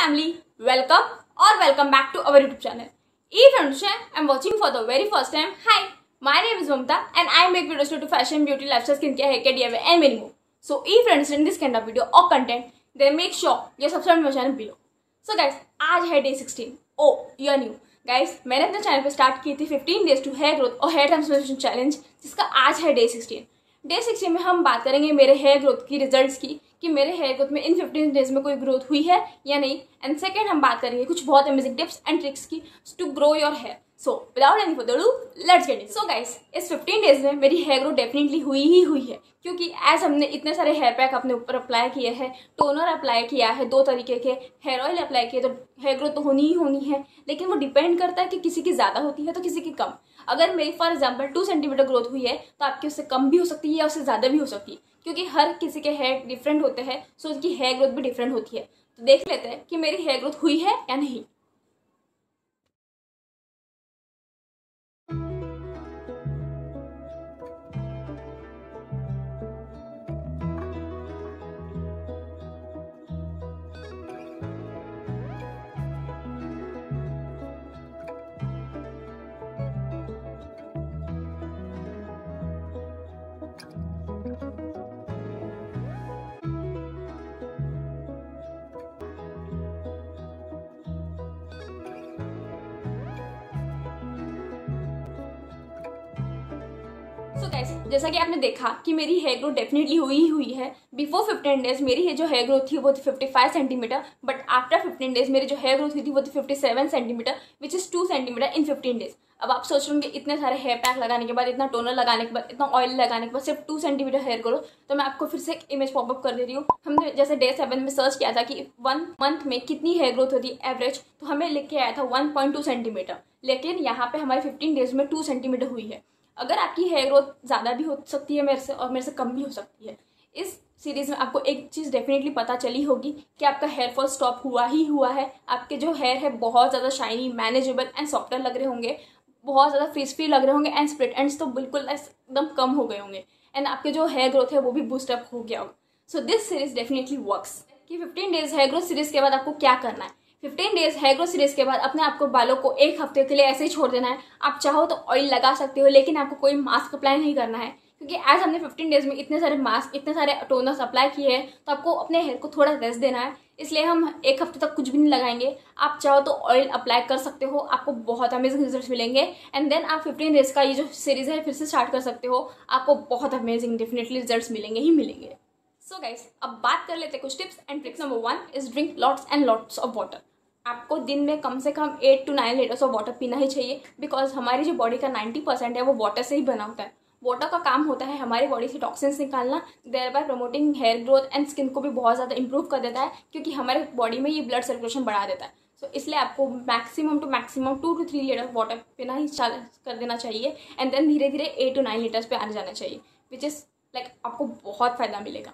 Family welcome और welcome back to our YouTube channel hey friends I am watching for the very first time hi my name is Mamta and I make video to fashion beauty life skin care DIY and many more so hey friends in this kind of video और content दे make sure ये subscribe मेरे channel below so guys आज है day sixteen of your new guys मैंने अपने channel पर start की थी fifteen days to hair growth और हेयर ट्रांसफॉर्मेशन चैलेंज जिसका आज है डे सिक्सटीन डे 16 में हम बात करेंगे मेरे हेयर ग्रोथ की रिजल्ट्स की, कि मेरे हेयर ग्रोथ में इन 15 डेज़ में कोई ग्रोथ हुई है या नहीं? एंड सेकेंड हम बात करेंगे कुछ बहुत अमेजिंग टिप्स एंड ट्रिक्स की to grow your hair so without any further do let's get it so guys इस 15 डेज़ में मेरी हेयर ग्रोथ डेफिनेटली हुई ही हुई है, क्योंकि एज हमने इतने सारे हेयर पैक अपने ऊपर अप्लाई किए हैं टोनर अप्लाई किया है, दो तरीके के हेयर ऑयल अप्लाई किए तो हेयर ग्रोथ तो होनी ही होनी है, लेकिन वो डिपेंड करता है कि किसी की ज़्यादा होती है तो किसी की कम। अगर मेरी for example two centimetre growth हुई है तो आपकी उससे कम भी हो सकती है या उससे ज़्यादा भी हो सकती है, क्योंकि हर किसी के हेयर डिफरेंट होते हैं सो उसकी हेयर ग्रोथ भी डिफरेंट होती है। तो देख लेते हैं कि मेरी हेयर ग्रोथ हुई है या नहीं। गाइस जैसा कि आपने देखा कि मेरी हेयर ग्रोथ डेफिनेटली हुई हुई है। बिफोर फिफ्टीन डेज़ मेरी जो हेयर ग्रोथ थी, वो थी fifty five centimetre but after fifteen days मेरी जो हेयर ग्रोथ हुई थी, वो थी fifty seven centimetre which is two centimetre in fifteen days अब आप सोच रहे होंगे, इतने सारे हेयर पैक लगाने के बाद, इतना टोनर लगाने के बाद, इतना ऑयल लगाने के बाद, सिर्फ़ टू सेंटीमीटर हेयर ग्रोथ तो मैं आपको फिर से एक इमेज पॉपअप कर दे रही हूँ। हमने जैसे डे सेवन में सर्च किया था कि वन मंथ में कितनी हेयर ग्रोथ होती है एवरेज तो हमें लिख के आया था वन पॉइंट टू सेंटीमीटर लेकिन यहाँ पे हमारी फिफ्टीन डेज़ में टू सेंटीमीटर हुई है। अगर आपकी हेयर ग्रोथ ज़्यादा भी हो सकती है मेरे से और मेरे से कम भी हो सकती है, इस सीरीज़ में आपको एक चीज़ डेफिनेटली पता चली होगी कि आपका हेयर फॉल स्टॉप हुआ ही हुआ है। आपके जो हेयर है बहुत ज़्यादा शाइनी मैनेजेबल एंड सॉफ्टर लग रहे होंगे, बहुत ज़्यादा फ्रिज फ्री लग रहे होंगे एंड स्प्लिट एंड्स तो बिल्कुल एकदम कम हो गए होंगे। एंड आपके जो हेयर ग्रोथ है वो भी बूस्टअप हो गया होगा। So this series definitely works कि fifteen days hair growth series के बाद आपको क्या करना है? Fifteen days hair growth series के बाद अपने आपको बालों को एक हफ़्ते के लिए ऐसे ही छोड़ देना है। आप चाहो तो ऑयल लगा सकते हो, लेकिन आपको कोई मास्क अप्लाई नहीं करना है। क्योंकि एज हमने फिफ्टीन डेज़ में इतने सारे मास्क इतने सारे टोनर्स अप्लाई किए हैं तो आपको अपने हेयर को थोड़ा रेस्ट देना है। इसलिए हम एक हफ़्ते तक कुछ भी नहीं लगाएँगे। आप चाहो तो ऑयल अप्लाई कर सकते हो, आपको बहुत अमेजिंग रिज़ल्ट मिलेंगे। एंड देन आप फिफ्टीन डेज़ का ये जो सीरीज़ है, फिर से स्टार्ट कर सकते हो। आपको बहुत अमेजिंग डेफिनेटली रिज़ल्ट मिलेंगे, ही मिलेंगे। सो so गाइस अब बात कर लेते हैं कुछ tips and tricks number one is drink lots and lots of water आपको दिन में कम से कम eight to nine litres of water पीना ही चाहिए। बिकॉज़ हमारी जो बॉडी का नाइन्टी परसेंट है वो वाटर से ही बना होता है। वाटर का काम होता है हमारी बॉडी से टॉक्सिन्स निकालना। Thereby promoting hair growth and skin को भी बहुत ज़्यादा इंप्रूव कर देता है क्योंकि हमारे बॉडी में ये ब्लड सर्कुलेशन बढ़ा देता है। सो so, इसलिए आपको maximum to maximum two to three litre water पीना ही कर देना चाहिए। एंड देन धीरे धीरे एट टू नाइन लीटर्स पे आने जाना चाहिए। विच इज़ लाइक आपको बहुत फ़ायदा मिलेगा।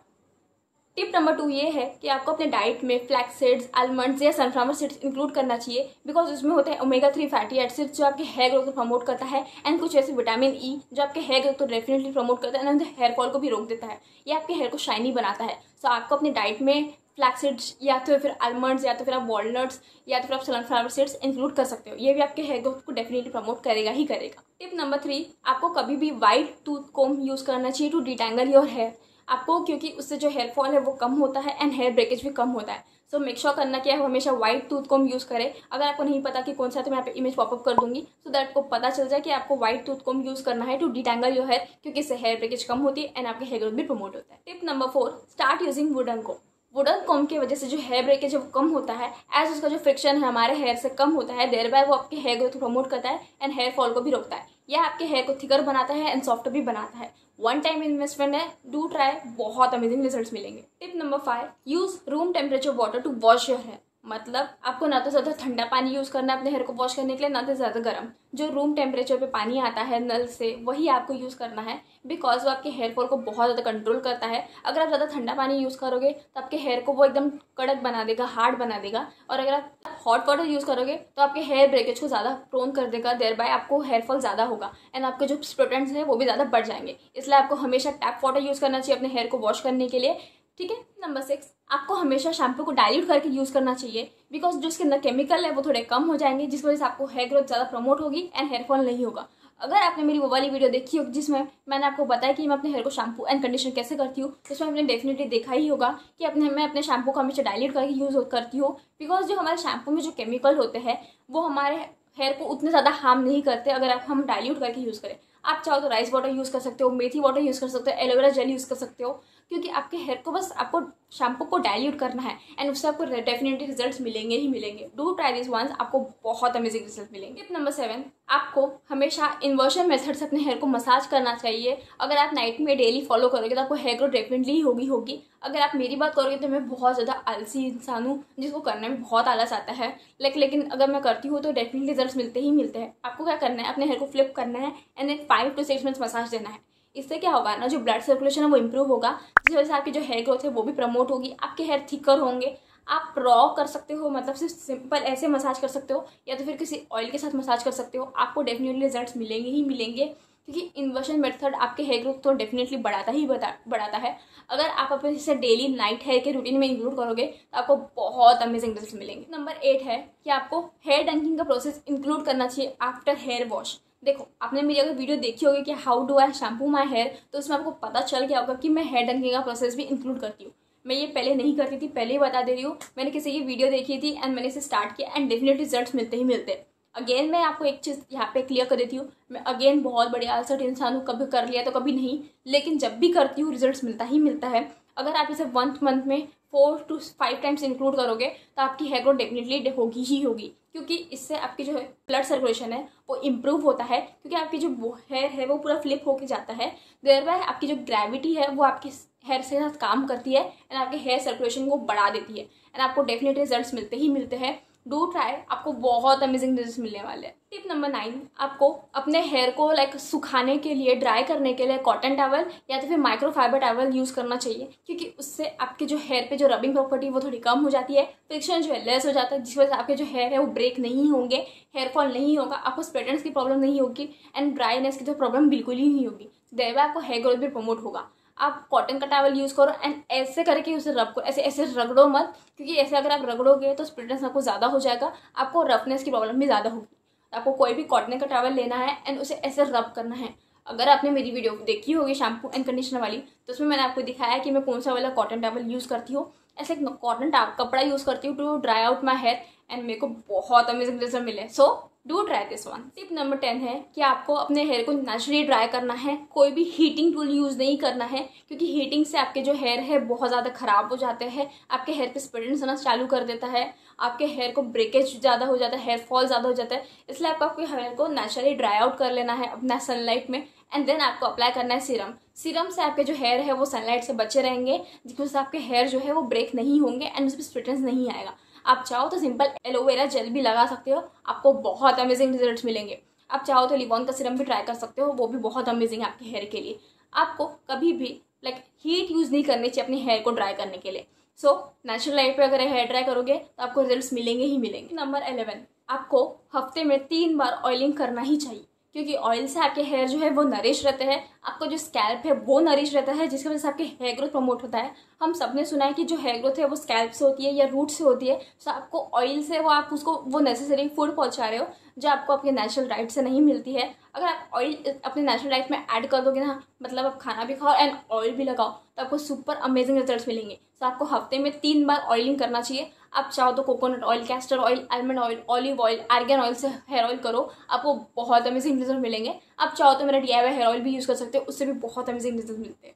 टिप नंबर टू ये है कि आपको अपने डाइट में फ्लैक्स सीड्स आलमंड्स या सनफ्लावर सीड्स इंक्लूड करना चाहिए बिकॉज़ उसमें होते हैं ओमेगा थ्री फैटी एसिड्स जो आपके हेयर ग्रोथ को प्रमोट करता है एंड कुछ ऐसे विटामिन ई e, जो आपके हेयर ग्रोथ को डेफिनेटली प्रमोट करता है एंड हेयर फॉल को भी रोक देता है ये आपके हेयर को शाइनी बनाता है. सो so, आपको अपने डाइट में फ्लैक्स सीड्स या तो फिर आलमंड्स या तो फिर आप वॉलनट्स या तो फिर आप सनफ्लावर सीड्स इंक्लूड कर सकते हो ये भी आपके हेयर ग्रोथ को डेफिनेटली प्रमोट करेगा ही करेगा. टिप नंबर थ्री आपको कभी भी वाइट टूथ कोम यूज़ करना चाहिए टू डिटेंगल योर हेयर आपको, क्योंकि उससे जो हेयर फॉल है वो कम होता है एंड हेयर ब्रेकेज भी कम होता है। सो मेक श्योर करना कि है, हमेशा व्हाइट टूथ कॉम यूज़ करें। अगर आपको नहीं पता कि कौन सा तो मैं आप इमेज पॉपअप कर दूँगी। सो दैट आपको पता चल जाए कि आपको व्हाइट टूथ कॉम यूज़ करना है टू डिटेंगल योर हेयर क्योंकि इससे हेयर ब्रेकेज कम होती है एंड आपके हेयर ग्रोथ भी प्रमोट होता है। Tip number four start using wooden comb wooden comb की वजह से जो हेयर ब्रेकेज है वो कम होता है एज उसका जो फ्रिक्शन है, हमारे हेयर से कम होता है देर बाय वो आपके हेयर ग्रोथ प्रमोट करता है एंड हेयर फॉल को भी रोकता है। यह आपके हेयर को थिकर बनाता है एंड सॉफ्ट भी बनाता है। वन टाइम इन्वेस्टमेंट है डू ट्राई बहुत अमेजिंग रिज़ल्ट मिलेंगे। Tip number five use room temperature water to wash your hair मतलब आपको ना तो ज़्यादा ठंडा पानी यूज़ करना है अपने हेयर को वॉश करने के लिए, ना तो ज़्यादा गर्म। जो रूम टेम्परेचर पे पानी आता है नल से, वही आपको यूज़ करना है बिकॉज़ वो आपके हेयर फॉल को बहुत ज़्यादा कंट्रोल करता है। अगर आप ज़्यादा ठंडा पानी यूज़ करोगे तो आपके हेयर को वो एकदम कड़क बना देगा हार्ड बना देगा। और अगर आप हॉट वाटर यूज़ करोगे तो आपके हेयर ब्रेकेज को ज़्यादा प्रोन कर देगा देर बाय आपको हेयर फॉल ज़्यादा होगा। एंड आपके जो स्प्रोटेंट्स हैं, वो भी ज़्यादा बढ़ जाएँगे। इसलिए आपको हमेशा टैप वाटर यूज़ करना चाहिए अपने हेयर को वॉश करने के लिए। ठीक है? नंबर सिक्स आपको हमेशा शैम्पू को डाइल्यूट करके यूज़ करना चाहिए। बिकॉज़ जो उसके अंदर केमिकल है, वो थोड़े कम हो जाएँगे, जिस वजह से आपको हेयर ग्रोथ ज़्यादा प्रमोट होगी एंड हेयर फॉल नहीं होगा। अगर आपने मेरी वो वाली वीडियो देखी होगी, जिसमें मैंने आपको बताया कि मैं अपने हेयर को शैम्पू एंड कंडीशनर कैसे करती हूँ तो उसमें आपने डेफिनेटली देखा ही होगा कि अपने, मैं अपने शैम्पू को हमेशा डाइल्यूट करके यूज़ करती हूँ। बिकॉज़ जो हमारे शैम्पू में जो केमिकल होते हैं, वो हमारे हेयर को उतने ज़्यादा हार्म नहीं करते, अगर आप, हम डाइल्यूट करके यूज़ करें। आप चाहो तो राइस वाटर यूज़ कर सकते हो, मेथी वाटर यूज़ कर सकते हो एलोवेरा जेल यूज़ कर सकते हो। क्योंकि आपके हेयर को बस आपको शैम्पू को डाइल्यूट करना है एंड उससे आपको डेफिनेटली रिजल्ट्स मिलेंगे ही मिलेंगे। डू ट्राई दिस वंस आपको बहुत अमेजिंग रिज़ल्ट मिलेंगे। टिप नंबर सेवन आपको हमेशा इन्वर्शन मेथड से अपने हेयर को मसाज करना चाहिए। अगर आप नाइट में डेली फॉलो करोगे तो आपको हेयर ग्रोथ डेफिनेटली होगी होगी। अगर आप मेरी बात करोगे तो मैं बहुत ज़्यादा आलसी इंसान हूँ, जिसको करने में बहुत आलस आता है। लेकिन लेकिन अगर मैं करती हूँ तो डेफिनेटली रिज़ल्ट मिलते ही मिलते हैं। आपको क्या करना है? अपने हेयर को फ्लिप करना है and then five to six minutes massage देना है। इससे क्या होगा ना, जो ब्लड सर्कुलेशन है वो इम्प्रूव होगा। जिस वजह से आपकी जो हेयर ग्रोथ है वो भी प्रमोट होगी, आपके हेयर थिकर होंगे। आप रॉ कर सकते हो मतलब सिर्फ़ सिंपल ऐसे मसाज कर सकते हो, या तो फिर किसी ऑयल के साथ मसाज कर सकते हो। आपको डेफिनेटली रिज़ल्ट मिलेंगे ही मिलेंगे, क्योंकि इन्वर्शन मेथड आपके हेयर ग्रोथ तो डेफिनेटली बढ़ाता ही बता, बढ़ाता है। अगर आप अपने इसे डेली नाइट हेयर के रूटीन में इंक्लूड करोगे तो आपको बहुत अमेजिंग रिज़ल्ट मिलेंगे। नंबर एट है कि आपको हेयर डंकिंग का प्रोसेस इंक्लूड करना चाहिए आफ्टर हेयर वॉश देखो, आपने मेरी अगर वीडियो देखी होगी कि how do I shampoo my hair तो उसमें आपको पता चल गया होगा कि मैं हेयर डंकिंग का प्रोसेस भी इंक्लूड करती हूँ। मैं ये पहले नहीं करती थी, पहले ही बता दे रही हूँ। मैंने किसी की वीडियो देखी थी एंड मैंने इसे स्टार्ट किया एंड डेफिनेट रिज़ल्ट मिलते ही मिलते अगेन मैं आपको एक चीज़ यहाँ पे क्लियर कर देती हूँ। मैं अगेन बहुत बड़ी आलसट इंसान हूँ, कभी कर लिया तो कभी नहीं, लेकिन जब भी करती हूँ रिज़ल्ट मिलता ही मिलता है। अगर आप इसे वन मंथ में four to five times include करोगे तो आपकी हेयर ग्रोथ डेफिनेटली होगी ही होगी। क्योंकि इससे आपकी जो है ब्लड सर्कुलेशन है, वो इम्प्रूव होता है। क्योंकि आपकी जो हेयर है, वो पूरा फ्लिप होके जाता है। देर बाय आपकी जो ग्रेविटी है, वो आपके हेयर से साथ काम करती है एंड आपके हेयर सर्कुलेशन को बढ़ा देती है। एंड आपको डेफिनेट रिज़ल्ट मिलते ही मिलते हैं। डू ट्राई आपको बहुत अमेजिंग रिज़ल्ट मिलने वाले हैं. टिप नंबर नाइन आपको अपने हेयर को लाइक सुखाने के लिए ड्राई करने के लिए कॉटन टावल या तो फिर माइक्रो फाइबर टावल यूज़ करना चाहिए, क्योंकि उससे आपके जो हेयर पे जो रबिंग प्रॉपर्टी वो थोड़ी कम हो जाती है फ्रिक्शन जो है लेस हो जाता है, जिस वजह से आपके जो हेयर है वो ब्रेक नहीं होंगे हेयर फॉल नहीं होगा, आपको स्प्रेटेंस की प्रॉब्लम नहीं होगी एंड ड्राइनेस की तो प्रॉब्लम बिल्कुल ही नहीं होगी. देवा आपको हेयर ग्रोथ भी प्रमोट होगा. आप कॉटन का टावल यूज़ करो एंड ऐसे करके उसे रब करो, ऐसे ऐसे रगड़ो मत, क्योंकि ऐसे अगर आप रगड़ोगे तो स्प्रिटनेस आपको ज़्यादा हो जाएगा, आपको रफनेस की प्रॉब्लम भी ज़्यादा होगी। आपको कोई भी कॉटन का टावल लेना है एंड उसे ऐसे रब करना है। अगर आपने मेरी वीडियो देखी होगी शैम्पू एंड कंडीशनर वाली तो उसमें मैंने आपको दिखाया कि मैं कौन सा वाला कॉटन टावल यूज़ करती हूँ। ऐसे एक कॉटन कपड़ा यूज़ करती हूँ to dry out my hair and मेरे को बहुत अमेजिंग रिज़ल्ट मिले। So do try this one tip number ten है कि आपको अपने हेयर को नेचुरली ड्राई करना है, कोई भी हीटिंग टूल यूज़ नहीं करना है, क्योंकि हीटिंग से आपके जो हेयर है बहुत ज़्यादा ख़राब हो जाते हैं, आपके हेयर पे स्प्रेडेंस होना चालू कर देता है, आपके हेयर को ब्रेकेज ज़्यादा हो जाता है हेयर फॉल ज़्यादा हो जाता है, इसलिए आपको आपके हेयर को नेचुरली ड्राई आउट कर लेना है अपना सनलाइट में एंड देन आपको अप्लाई करना है सीरम सीरम से आपके जो हेयर है वो सनलाइट से बचे रहेंगे, जिससे आपके हेयर जो है वो ब्रेक नहीं होंगे एंड उस पर स्प्रेटेंस नहीं आएगा। आप चाहो तो सिंपल एलोवेरा जेल भी लगा सकते हो, आपको बहुत अमेजिंग रिज़ल्ट मिलेंगे। आप चाहो तो लिबॉन का सिरम भी ट्राई कर सकते हो, वो भी बहुत अमेजिंग है आपके हेयर के लिए। आपको कभी भी लाइक हीट यूज़ नहीं करनी चाहिए अपने हेयर को ड्राई करने के लिए। सो नेचुरल लाइट पे अगर हेयर ड्राई करोगे तो आपको रिजल्ट्स मिलेंगे ही मिलेंगे। नंबर एलेवन आपको हफ़्ते में तीन बार ऑयलिंग करना ही चाहिए। क्योंकि ऑयल से आपके हेयर जो है वो नरिश रहते हैं, आपका जो स्कैल्प है वो नरिश रहता है, जिसकी वजह से आपके हेयर ग्रोथ प्रमोट होता है। हम सबने सुना है कि जो हेयर ग्रोथ है वो स्कैल्प से होती है या रूट से होती है तो आपको ऑयल से वो आप उसको वो नेसेसरी फ़ूड पहुँचा रहे हो, जो आपको आपके नेचुरल डाइट से नहीं मिलती है। अगर आप ऑयल अपने नेचुरल डाइट में ऐड कर दोगे ना मतलब आप खाना भी खाओ एंड ऑयल भी लगाओ तो आपको सुपर अमेजिंग रिज़ल्ट मिलेंगे। तो आपको हफ़्ते में तीन बार ऑयलिंग करना चाहिए। आप चाहो तो coconut oil castor oil almond oil olive oil argan oil से हेयर ऑयल करो, आपको बहुत अमेजिंग रिज़ल्ट मिलेंगे। आप चाहो तो मेरा डी हेयर ऑयल भी यूज़ कर सकते हो, उससे भी बहुत अमेजिंग रिज़ल्ट मिलते हैं।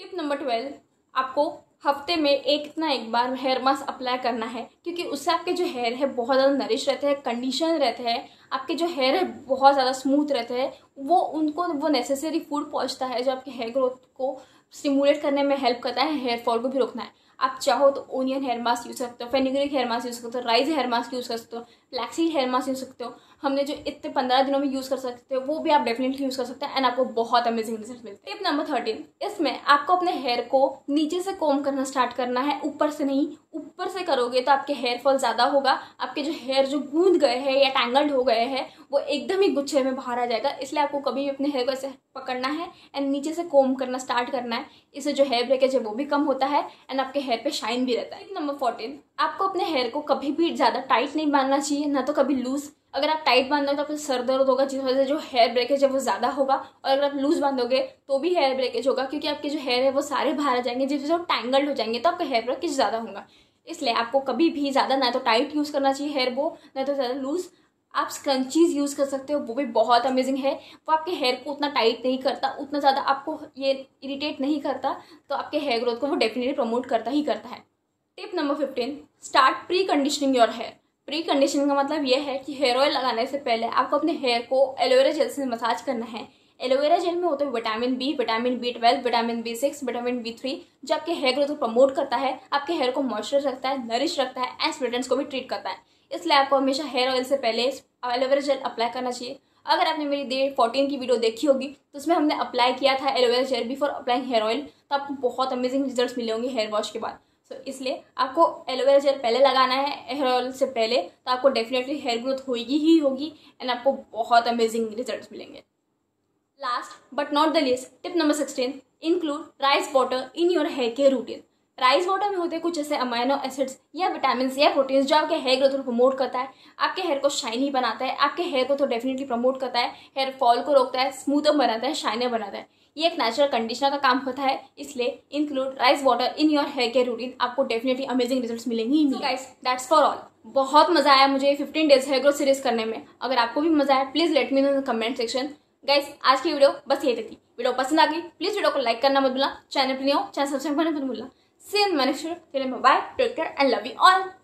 टिप नंबर ट्वेल्व आपको हफ़्ते में एक ना एक बार हेयर मास्क अप्लाई करना है, क्योंकि उससे आपके जो हेयर है बहुत ज़्यादा नरिश रहते हैं कंडीशन रहते हैं, आपके जो हेयर है बहुत ज़्यादा स्मूथ रहते हैं, वो उनको, वो नेसेसरी फ़ूड पहुँचता है जो आपके हेयर ग्रोथ को स्टिमुलेट करने में हेल्प करता है हेयर फॉल को भी रोकना है। आप चाहो तो ओनियन हेयर मास्क यूज़ कर सकते हो फेनिग्रिक हेयर मास्क यूज़ कर सकते हो राइस हेयर मास्क यूज़ कर सकते हो फ्लैक्सीड हेयर मास्क यूज़ सकते हो। हमने जो इतने पंद्रह दिनों में यूज़ कर सकते हो, वो भी आप डेफिनेटली यूज़ कर सकते हैं एंड आपको बहुत अमेजिंग रिज़ल्ट मिलते हैं। टिप नंबर थर्टीन इसमें आपको अपने हेयर को नीचे से कोम करना स्टार्ट करना है, ऊपर से नहीं, ऊपर से करोगे तो आपके हेयर फॉल ज़्यादा होगा, आपके जो हेयर जो गूंद गए हैं या टैंगल्ड हो गए हैं, वो एकदम ही गुच्छे में बाहर आ जाएगा। इसलिए आपको कभी भी अपने हेयर को ऐसे पकड़ना है एंड नीचे से कोम करना स्टार्ट करना है। इससे जो हेयर ब्रेकेज है वो भी कम होता है एंड आपके हेयर पे शाइन भी रहता है। नंबर फोर्टीन आपको अपने हेयर को कभी भी ज़्यादा टाइट नहीं बांधना चाहिए ना तो कभी लूज अगर आप टाइट बांधोगे तो आपको सर दर्द होगा जिस वजह से जो हेयर ब्रेकेज है वो ज़्यादा होगा, और अगर आप लूज बांधोगे तो भी हेयर ब्रेकेज होगा, क्योंकि आपके जो हेयर है वो सारे बाहर आ जाएँगे जिस वजह से वो टैंगल्ड हो जाएँगे तो आपका हेयर ब्रेकेज ज़्यादा होगा। इसलिए आपको कभी भी ज़्यादा ना तो टाइट यूज़ करना चाहिए हेयर वो ना तो ज़्यादा लूज़ आप स्क्रंचीज यूज़ कर सकते हो, वो भी बहुत अमेजिंग है। वो आपके हेयर को उतना टाइट नहीं करता, उतना ज़्यादा आपको ये इरिटेट नहीं करता तो आपके हेयर ग्रोथ को वो डेफिनेटली प्रमोट करता ही करता है। Tip number fifteen start pre conditioning your hair pre conditioning का मतलब यह है कि हेयर ऑयल लगाने से पहले आपको अपने हेयर को एलोवेरा जेल से मसाज करना है। एलोवेरा जेल में होते है vitamin B vitamin B twelve vitamin B six vitamin B three जो आपके हेयर ग्रोथ को प्रमोट करता है, आपके हेयर को मॉइस्चर रखता है नरिश रखता है एंड स्प्रेडेंट्स को भी ट्रीट करता है। इसलिए आपको हमेशा हेयर ऑयल से पहले एलोवेरा जेल अप्लाई करना चाहिए। अगर आपने मेरी डे फोर्टीन की वीडियो देखी होगी तो उसमें हमने अप्लाई किया था aloe vera gel before applying hair oil तो आपको बहुत अमेजिंग रिजल्ट्स मिले होंगे हेयर वॉश के बाद। सो so, इसलिए आपको एलोवेरा जेल पहले लगाना है हेयर ऑयल से पहले तो आपको डेफिनेटली हेयर ग्रोथ होगी ही होगी एंड आपको बहुत अमेजिंग रिज़ल्ट मिलेंगे। Last but not the least tip number sixteen include rice water in your hair care routine rice water में होते हैं कुछ ऐसे अमाइनो एसिड्स या विटामिन या प्रोटीन्स जो आपके हेयर ग्रोथ को प्रमोट करता है आपके हेयर को शाइनी बनाता है आपके हेयर को तो डेफिनेटली प्रमोट करता है हेयर फॉल को रोकता है स्मूथर बनाता है शाइनर बनाता है। ये एक नेचुरल कंडीशनर का काम होता है इसलिए include rice water in your hair care routine आपको डेफिनेटली अमेजिंग रिज़ल्ट मिलेंगे ही गाइस दैट्स फॉर ऑल बहुत मज़ा आया मुझे fifteen days hair growth series करने में। अगर आपको भी मज़ा आया please let me know in comment section guys आज की वीडियो बस ये थी। वीडियो पसंद आ गई प्लीज़ वीडियो को लाइक करना मत भूलना। चैनल पर नहीं हो चैनल सब्सक्राइब करना मत भूलना। See you in my next video. Till then, bye. Take